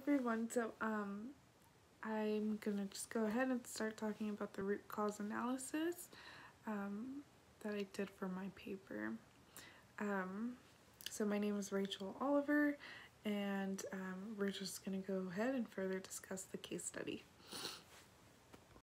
everyone. So um, I'm gonna just go ahead and start talking about the root cause analysis um, that I did for my paper. Um, so my name is Rachel Oliver and um, we're just gonna go ahead and further discuss the case study.